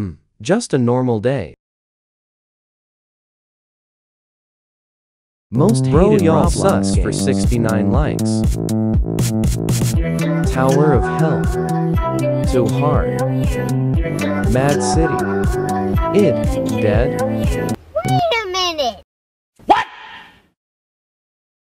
Mm. just a normal day. Most Bro, hated y'all Roblox sus for 69 likes. Tower of Hell. Too Hard. Mad City. Id. Dead.